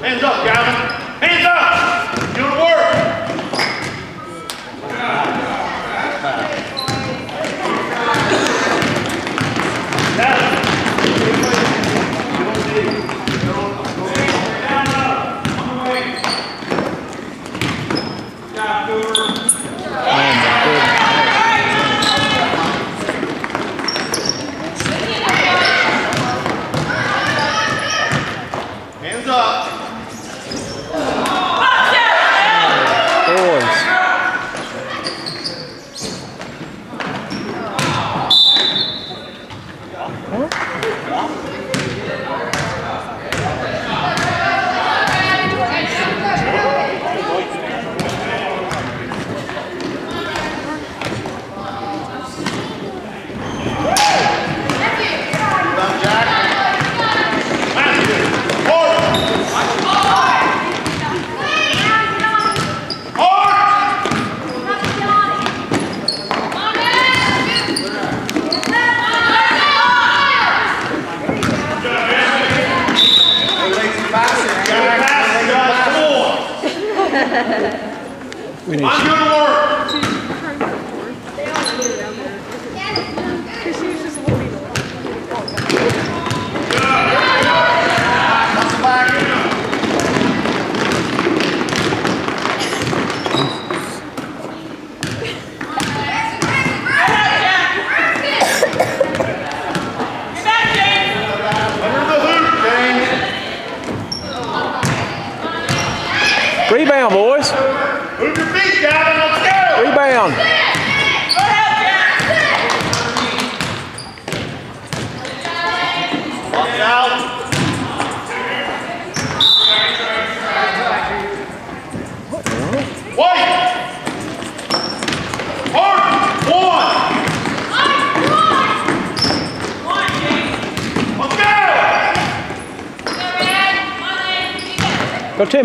Hands up, Gavin.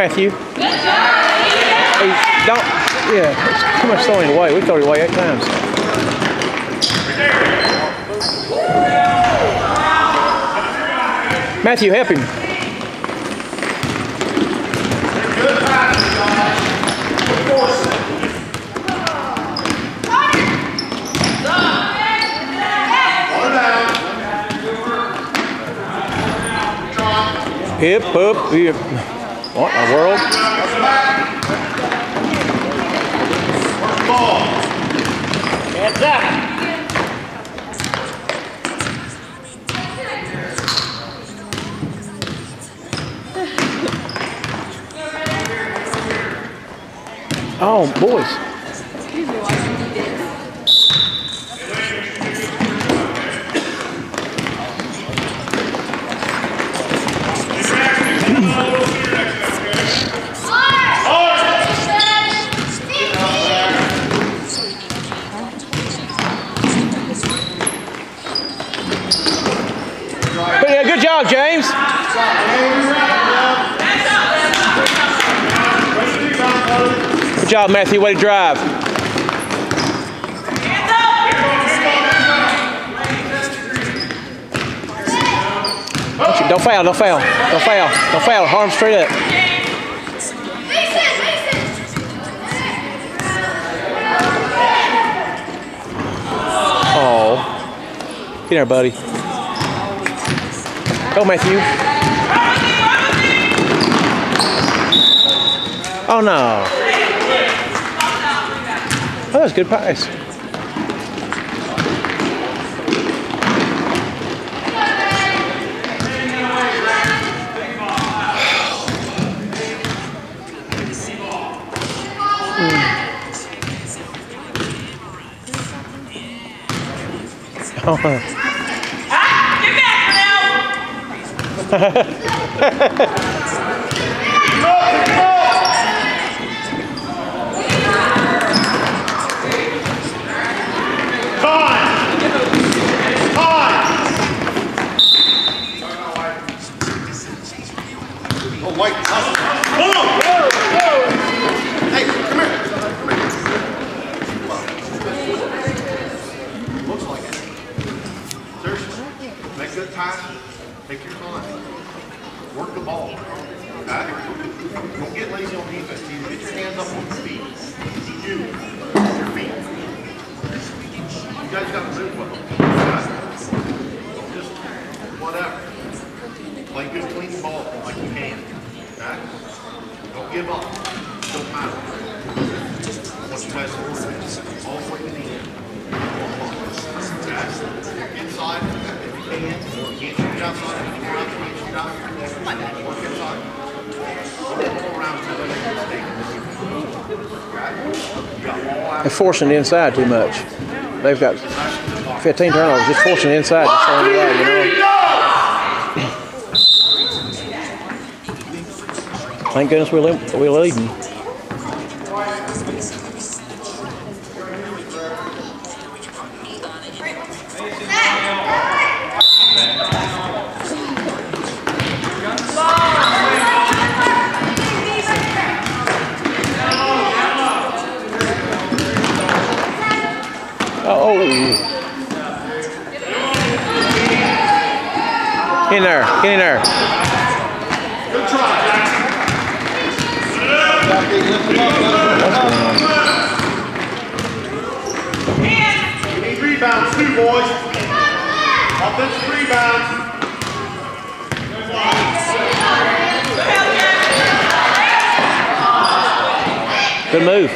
Matthew. Hey, don't. Yeah, it's too much throwing away. We throw it away eight times. Matthew, help him. Hip, up, hip. Oh, what in the world? Up. Oh, boys. But yeah, good job, James. Good job, Matthew. Way to drive. Don't you- Don't foul, don't foul, don't foul, don't foul. Arm straight up. Oh. Get there, buddy. Go, Matthew. Oh, no. Oh, that was a good pass. Oh, Time. Time. Oh, White. Come on. Hey, come here. Looks like it. Seriously. Make good passes. Take your time. Work the ball. Okay? Don't get lazy on defense. Either get your hands up on your feet. You do. Your feet. You guys got to move with them. You guys. Don't just whatever. Play good clean ball like you can. Okay? Don't give up. Don't matter. I want you guys to work this all the way to the end. Okay? Inside, if you can. Or you can't shoot outside. If you can, you can't shoot outside. Work inside. All around to the mistake. Okay? You got all out. They're forcing the inside too much. They've got 15 turnovers, just forcing the inside. You know. Thank goodness we're, we're leading. Oh. In there, get in there. Good try. You need rebounds too, boys. Offensive rebounds. Good move.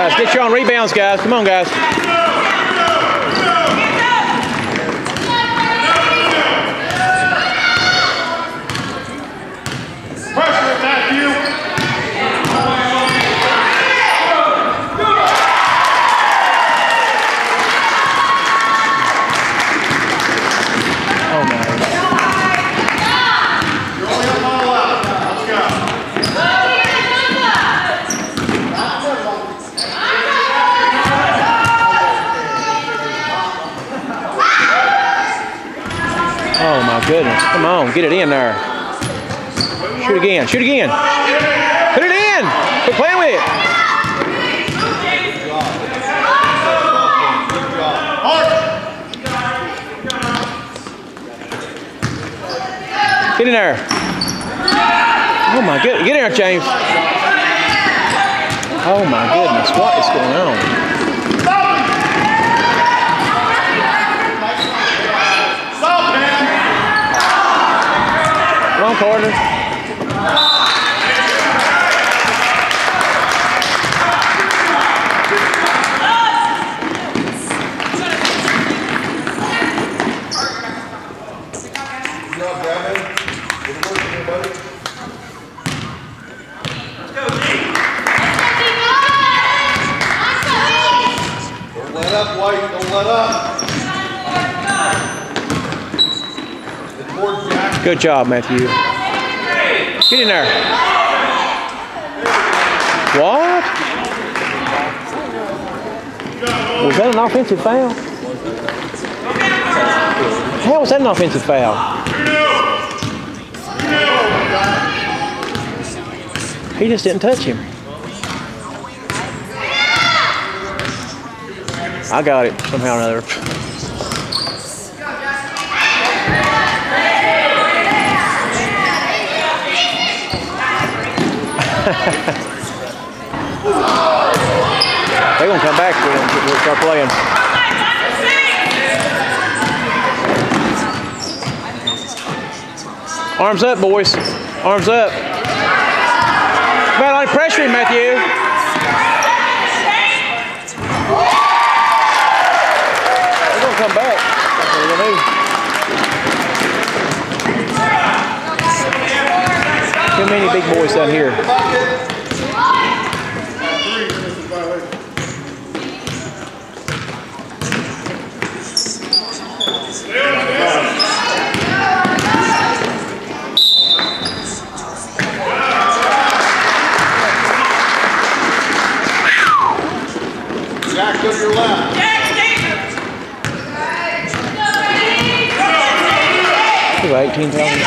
Guys, on guys. Come on, guys. Pressure, Matthew. Oh my. You're only up all out. Let's go. Oh goodness. Come on, get it in there. Shoot again. Shoot again. Put it in. Quit playing with it. Get in there. Oh my goodness. Get in there, James. Oh my goodness. What is going on? Stop, man. Come on, Carter. Don't let up, White. Don't let up. It's more Good job, Matthew. Get in there. What? Was that an offensive foul? How was that an offensive foul? He just didn't touch him. I got it somehow or another. They're gonna come back and we'll start playing. Arms up, boys. Arms up. Man, on pressure him, Matthew. They're gonna come back. Too many big boys down here. about 18,000.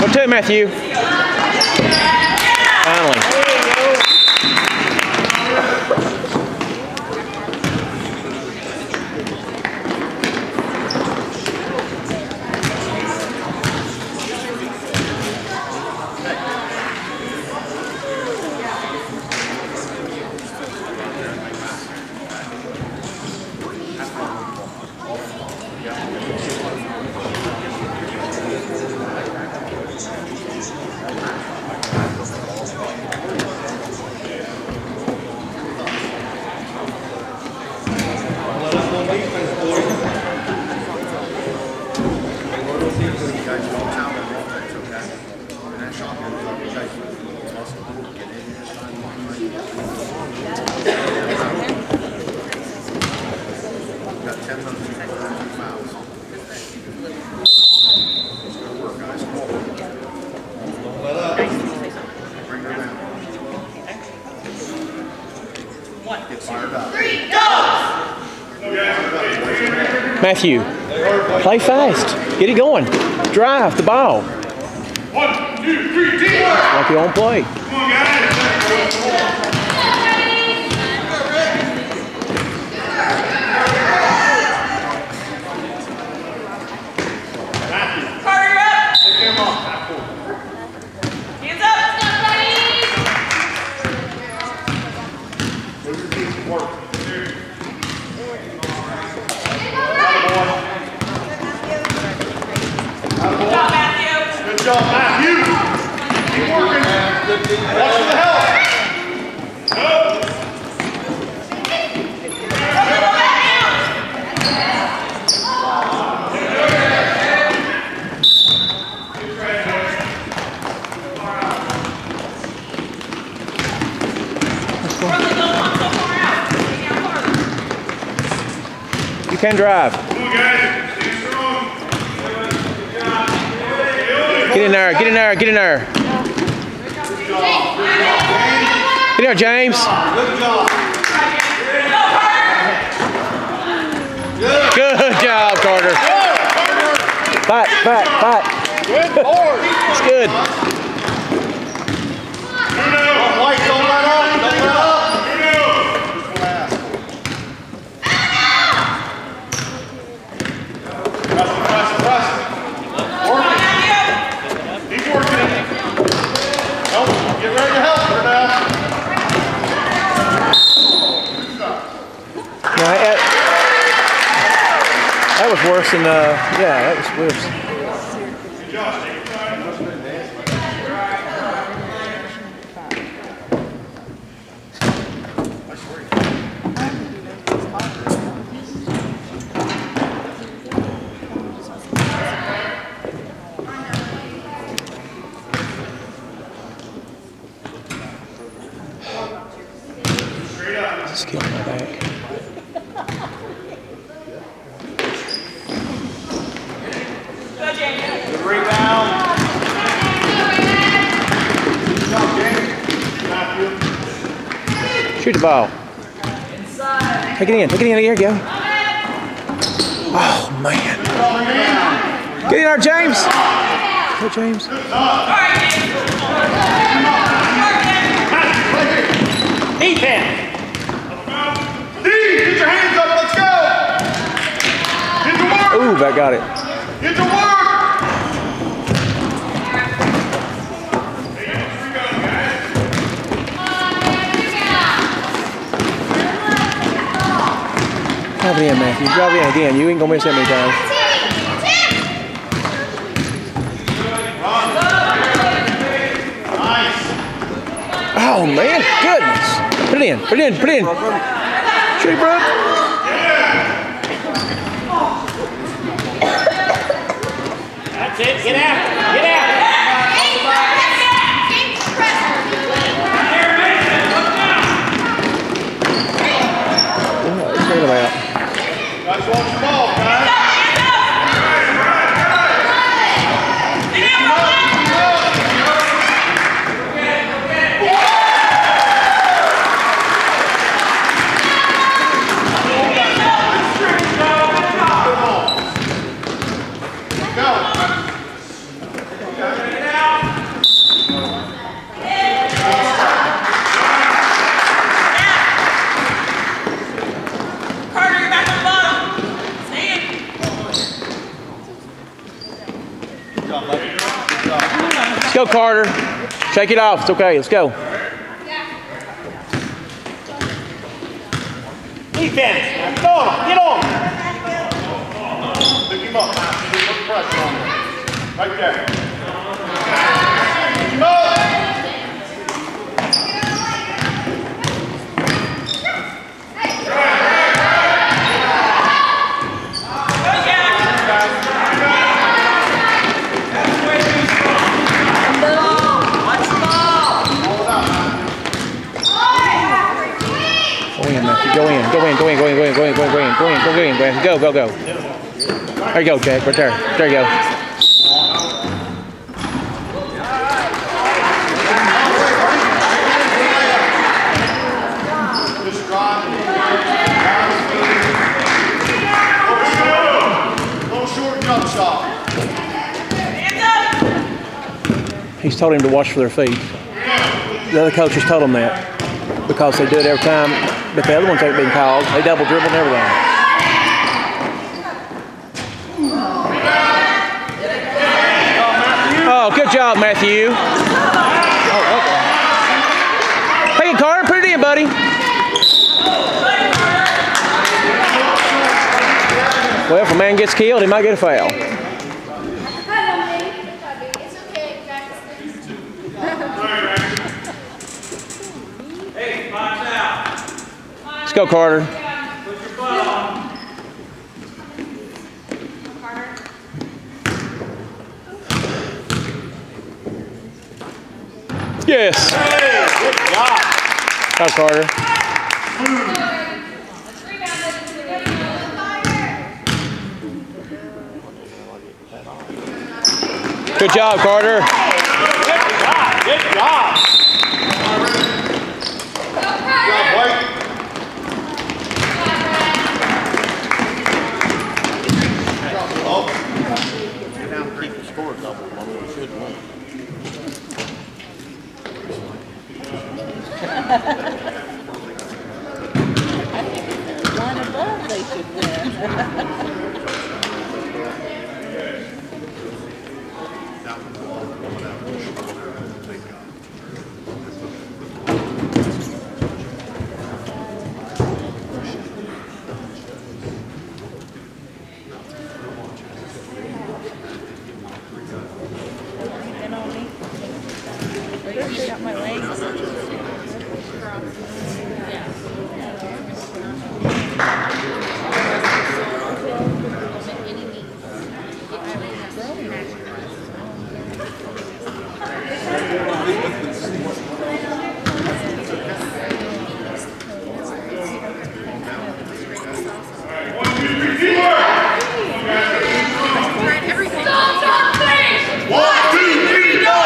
One, Matthew. Finally. Let us on defense, boys. You guys don't have a rotate, okay? And that shotgun is up, okay? Muscle, get in there, shine one right. Got ten minutes, two fouls. Good work, guys, come on. Don't let up. Bring her down. Get fired up. Matthew, play fast. Get it going. Drive the ball One, two, three, team! like you on play. Come on, guys! Carter, up! Hands up! Move your feet, work. Good job, Matthew! Good job, Matthew. Keep working. Watch for the help. Brooklyn, don't come so far out. Stay down farther. You can drive. Come on, guys! Stay strong! Get in there. Get in there. Get in there. Get in there, James. Good job. Carter. Fight, fight, fight. Good. It's good. White, don't let up. Don't let up. Press, press, press. Work it. Keep working it. Help, get ready to help her now. No, that, that was worse than, uh, yeah, that was worse. Just killing my back. Go, James. Good rebound. Good job, James. Matthew. Shoot the ball. Take it in. Take it in. Here go. Oh, man. Get in there, James. Go, James. All right, James. Defense. D, get your hands up, let's go. Get to work, Ooh, that got it. Drive it in, Matthew. Drive it in again. You ain't gonna miss that many times. Oh man, goodness. Put it in. Put it in. Put it in. It, Brooke. That's it. Get out. Yeah, it's thinking about. Guys, watch the ball, guys. Carter, you're back on the bottom. Stand. Good job, buddy. Good job. Let's go, Carter. Shake it off. It's okay. Let's go. Defense. Go on. Get on. Pick him up, on him. Right there. Pick him up. Go, Jack. Go in, Matthew. Go in. Go in. Go in. Go in. Go in. Go Go in. Go in. Go. Go. Go. Go. There you go, Jack. Right there. There you go. He's told him to watch for their feet. The other coaches told him that because they do it every time. But the other ones ain't being called. They double dribble and everything. Oh, good job, Matthew. Oh, okay. Hey, Carter, put it in, buddy. Well, if a man gets killed, he might get a foul. Let's go, Carter. Yes. That's harder. Good job, Carter. I think one above they should win. Been on me. Got my legs. One, two, three, teamwork. One, two, three, go.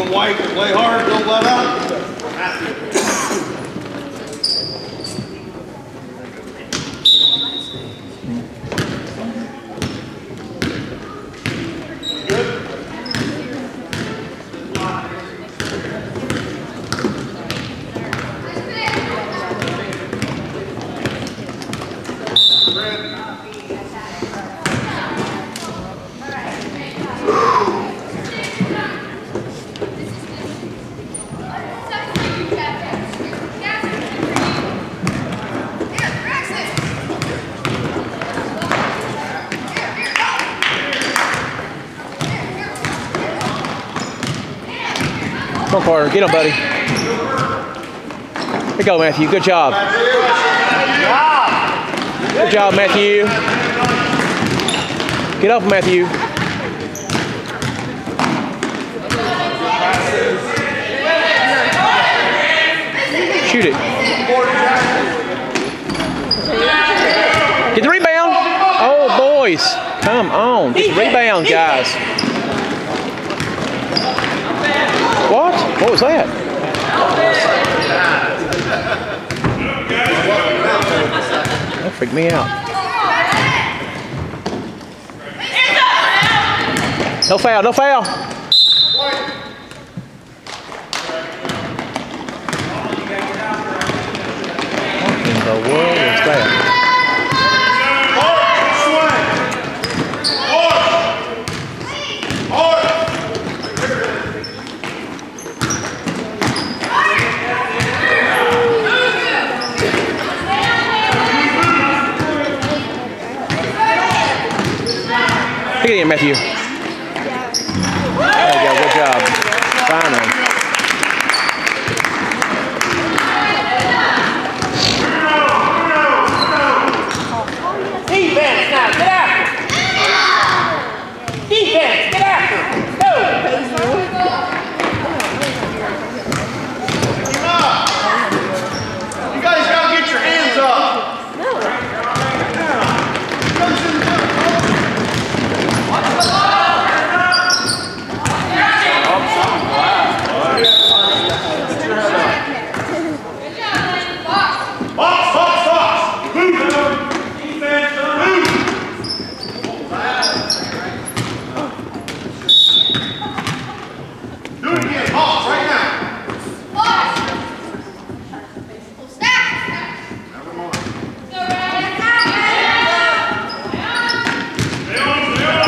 On, White. Play hard. Don't let up. Come on, Carter. Get him, buddy. Here you go, Matthew. Good job. Good job, Matthew. Get up, Matthew. Shoot it. Get the rebound. Oh, boys. Come on. Get the rebound, guys. What? What was that? That freaked me out. No foul, no foul. What in the world was that? Look at him, Matthew. There you go, good job. Finally. Defense now, get after. Defense, get after. Go. You guys gotta get your hands up. Box, box, box. Move. Defense, move. Do it again. Box right now. Stay on, stay on.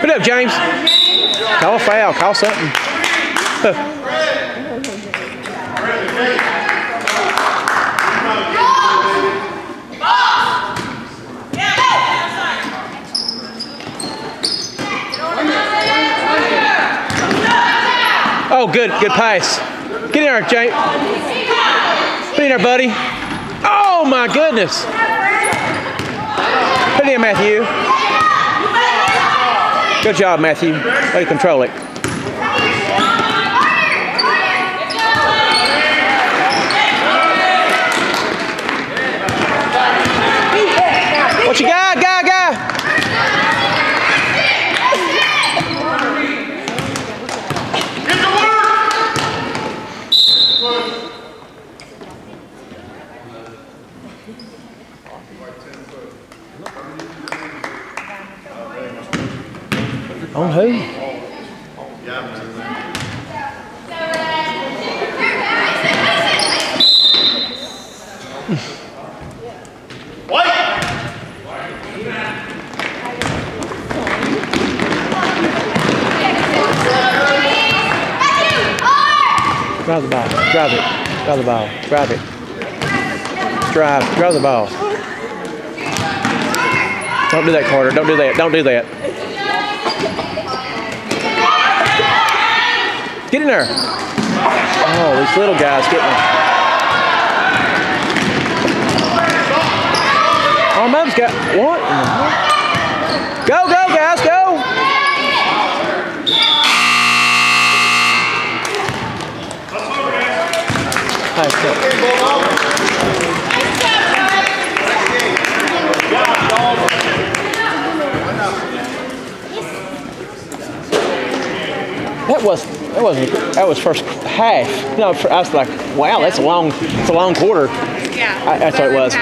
Put it up, James. Call a foul, call something. Oh, good, good pass. Get in there, James. Get in there, buddy. Oh my goodness. Put in, Matthew. Good job, Matthew. Way to control it. What you got, guy, guy? Get to work. On who? White. Drive the ball. Drive it. Drive the ball. Drive it. Drive. Drive the ball. Don't do that, Carter. Don't do that. Don't do that. Get in there. Oh, these little guys getting. Oh, mom's got what? That was that wasn't that was first half. No, I was like, wow, that's a long it's a long quarter. Yeah. I, that's what it was.